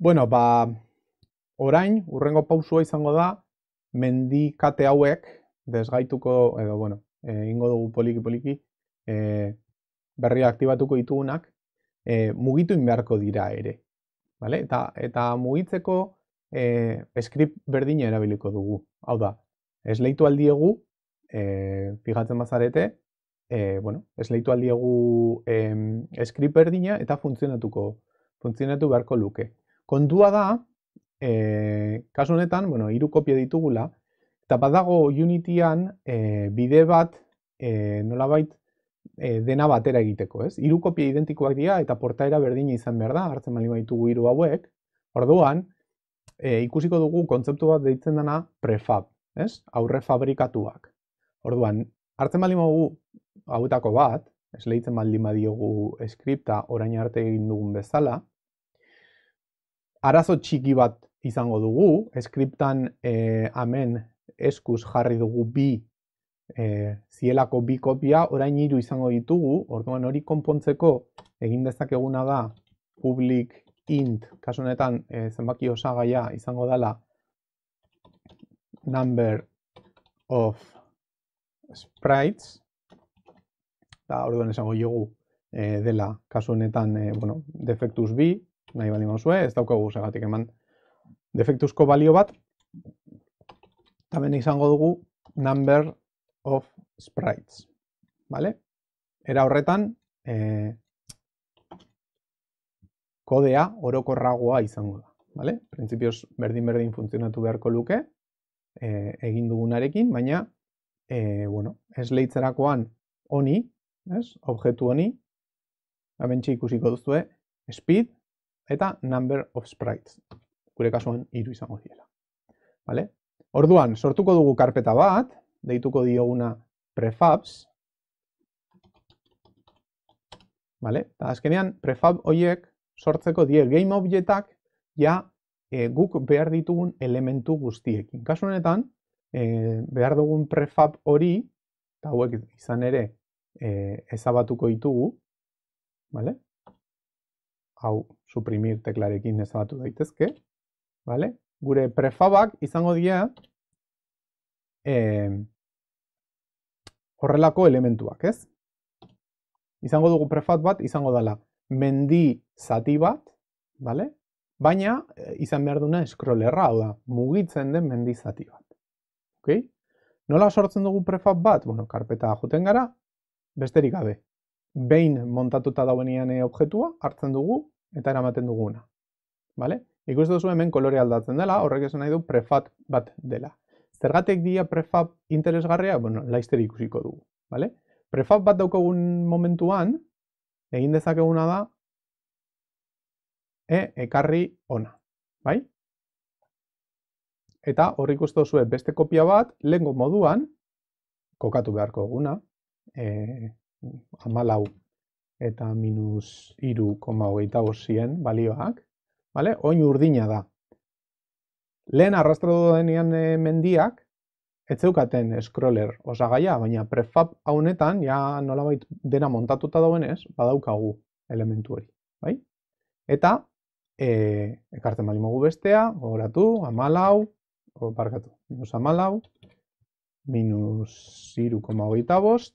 Bueno, ba, orain, urrengo pausua izango da, mendikate hauek, desgaituko, edo, bueno, egingo dugu poliki-poliki, e, berria aktibatuko ditugunak, e, mugitu inbeharko dira ere. Vale? Eta, eta mugitzeko e, script berdina erabiliko dugu. Hau da, esleitu aldiegu, e, fijatzen bazarete, e, bueno, esleitu aldiegu e, script berdina eta funtzionatuko, funtzionatu beharko luke. Kontua da, e, kasu honetan, bueno, hiru kopia ditugula, eta badago Unityan e, bide bat e, nolabait e, dena batera egiteko, ez? Hiru kopia identikoak dira eta portaera berdina izan behar da, hartzen bali baitugu hiru hauek. Orduan, e, ikusiko dugu kontzeptu bat deitzen dena prefab, ez? Aurre fabrikatuak. Orduan, hartzen bali baitugu hauetako bat, ez lehitzen baldin badiogu skripta orain arte egin dugun bezala, arazo txiki bat izango dugu, skriptan e, hemen eskuz jarri dugu bi e, zielako bi kopia, orain hiru izango ditugu, orduan hori konpontzeko egin dezakeguna da public int, kasu honetan e, zenbaki osagaia izango dela number of sprites, eta orduan esango jogu e, dela kasu honetan e, bueno, defectus bi, nahi bali mauzue, ez daukagu segatik eman defektuzko balio bat, eta izango dugu number of sprites, vale? Era horretan, e, kodea orokorragoa izango da, vale? Printzipioz berdin-berdin funtzionatu beharko luke, e, egin dugunarekin, baina, e, bueno, ez lehitzerakoan honi, ez? objektu honi, hemen ikusiko duzue, speed, eta number of sprites. Gure kasuan hiru izango diela. Vale? Orduan, sortuko dugu karpeta bat, deituko dioguna prefabs. Vale? Ta azkenean prefab hoiek sortzeko die game objectak ja e, guk behar ditugun elementu guztiekin. Kasu honetan, e, behar dugun prefab hori, eta hauek izan ere e, ezabatuko ditugu, vale? hau suprimir teklarekin ezabatu daitezke, vale? Gure prefabak izango dira eh, horrelako elementuak, ez? Izango dugu prefab bat, izango dela mendi zati bat, vale? Baina eh, izan behar duna scrollerra, hau da, mugitzen den mendi zati bat. Okay? Nola sortzen dugu prefab bat? Bueno, karpeta juten gara, besterik gabe behin montatuta dauenean eh, objektua, hartzen dugu eta eramaten duguna. Vale? Ikus duzu hemen kolore aldatzen dela, horrek esan nahi du prefab bat dela. Zergatek dia prefab interesgarria, bueno, laizter ikusiko dugu. Vale? Prefab bat daukagun momentuan, egin dezakeguna da, e, ekarri ona. Bai? Eta horri ikustu zuen beste kopia bat, lehenko moduan, kokatu beharko eguna, e, amalau eta minus iru koma hogeita balioak, vale? oin urdina da. Lehen arrastrodo denean e, mendiak, ez zeukaten scroller osagaia, baina prefab haunetan, ja nolabait dena montatuta dauenez, badaukagu elementu hori. Bai? Eta, e, ekartzen bali mogu bestea, gogoratu, amalau, parkatu, minus amalau, minus iru koma bost,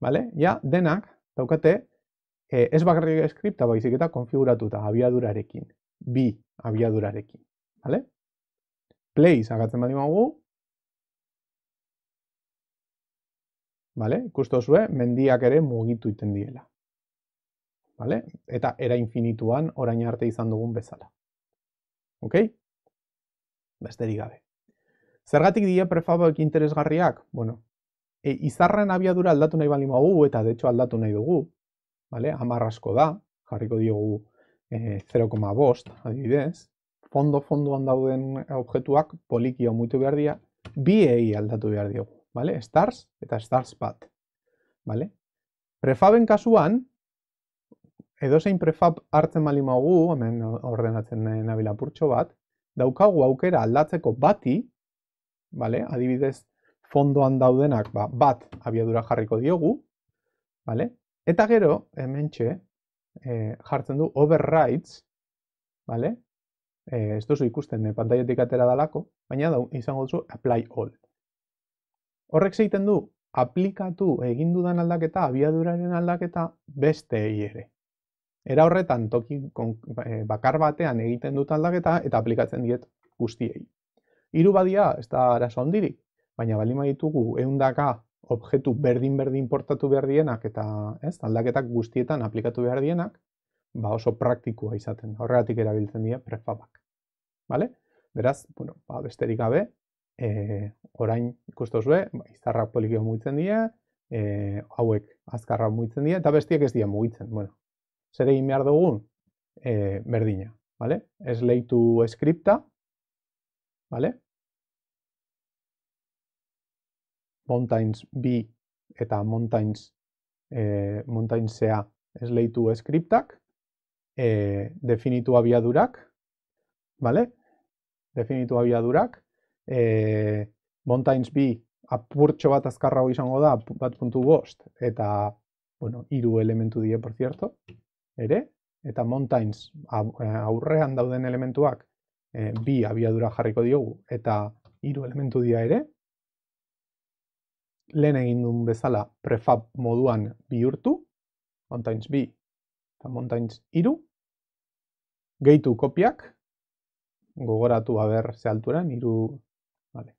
Vale? Ja, denak daukate e, ez bakarrik eskripta baizik eta konfiguratuta abiadurarekin. Bi abiadurarekin. Vale? Play sagatzen badi magu. Vale? Ikustu zue, mendiak ere mugitu iten diela. Vale? Eta era infinituan orain arte izan dugun bezala. Ok? Besterik gabe. Zergatik dira prefabak interesgarriak? Bueno, e, izarren abiadura aldatu nahi bali magu eta de aldatu nahi dugu, vale? amarrasko da, jarriko diogu e, 0,5 adibidez, fondo fondoan dauden objektuak poliki muitu behar dira, bi aldatu behar diogu, vale? stars eta stars bat. Vale? Prefaben kasuan, edozein prefab hartzen bali magu, hemen ordenatzen nabil apurtxo bat, daukagu aukera aldatzeko bati, vale? adibidez, fondoan daudenak ba, bat abiadura jarriko diogu, vale? eta gero, hemen txe, e, jartzen du overrides, vale? E, ez duzu ikusten e, pantailetik atera dalako, baina da, izango duzu apply all. Horrek zeiten du, aplikatu egin dudan aldaketa, abiaduraren aldaketa, beste ere. Era horretan, toki e, bakar batean egiten dut aldaketa, eta aplikatzen diet guztiei. Hiru badia, ez da arazo handirik, baina bali ditugu ehundaka objektu berdin-berdin portatu behar dienak eta ez, aldaketak guztietan aplikatu behar dienak, ba oso praktikoa izaten. Horregatik erabiltzen dira prefabak. Vale? Beraz, bueno, ba, besterik gabe, e, orain ikustu zue, ba, izarrak polikio mugitzen dira, e, hauek azkarra mugitzen dira, eta bestiek ez dira mugitzen. Bueno, zer egin behar dugun? E, berdina. Vale? Ez leitu skripta, vale? mountains B eta mountains, e, mountainsea esleitu skriptak, e, definitu abiadurak, vale? definitu abiadurak, e, mountains B apurtxo bat azkarra izango da, bat puntu bost, eta, bueno, iru elementu die, por cierto, ere, eta mountains aurrean dauden elementuak e, bi abiadura jarriko diogu, eta hiru elementu dia ere, lehen egin duen bezala prefab moduan bihurtu, mountains bi eta mountains iru, gehitu kopiak, gogoratu haber ze alturan, iru, vale,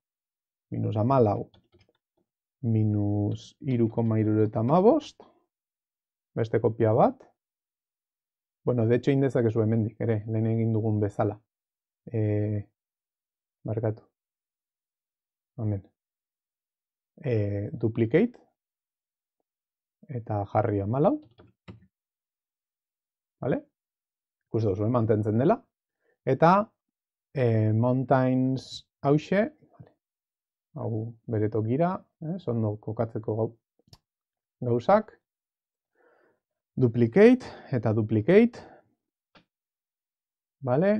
minus amalau, minus iru koma iru eta mabost, beste kopia bat, bueno, de hecho indezak ez hemendik ere, lehen egin dugun bezala, e, markatu, amen. E, duplicate. Eta jarri amalau. Vale? Ikusten duzu, mantentzen dela. Eta e, mountains hause, vale. hau bere tokira, eh, ondo kokatzeko gau, gauzak. Duplicate eta duplicate. Vale?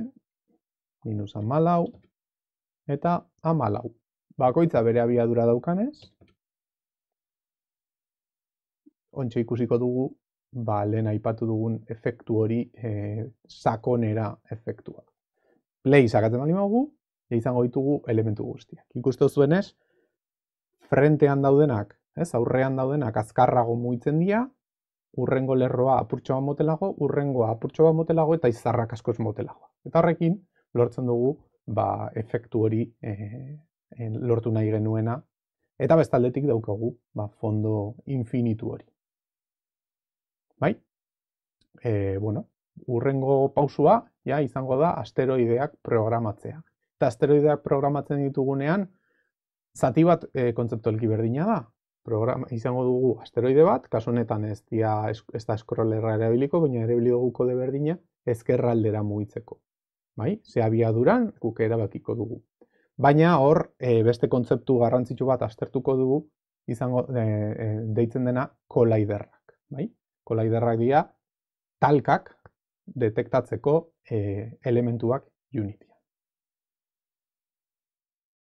Minus amalau eta amalau bakoitza bere abiadura daukanez, ontsa ikusiko dugu, ba, lehen aipatu dugun efektu hori e, sakonera efektua. Play sakatzen bali magu, izango ditugu elementu guztiak. Ikuste zuenez, frentean daudenak, ez, aurrean daudenak azkarrago mugitzen dira, urrengo lerroa apurtxo bat motelago, urrengoa apurtxo bat motelago eta izarrak askoz motelago. Eta horrekin, lortzen dugu, ba, efektu hori e, lortu nahi genuena, eta bestaldetik daukagu ba, fondo infinitu hori. Bai? E, bueno, urrengo pausua ja, izango da asteroideak programatzea. Eta asteroideak programatzen ditugunean, zati bat e, kontzeptualki berdina da. Programa, izango dugu asteroide bat, kasu honetan ez, dia, ez da eskrollerra erabiliko, baina erabili dugu kode berdina ezkerraldera mugitzeko. Bai? Ze abiaduran, guk erabakiko dugu. Baina hor e, beste kontzeptu garrantzitsu bat aztertuko dugu izango e, e, deitzen dena kolaiderrak. Bai? Kolaiderrak dira talkak detektatzeko e, elementuak Unity.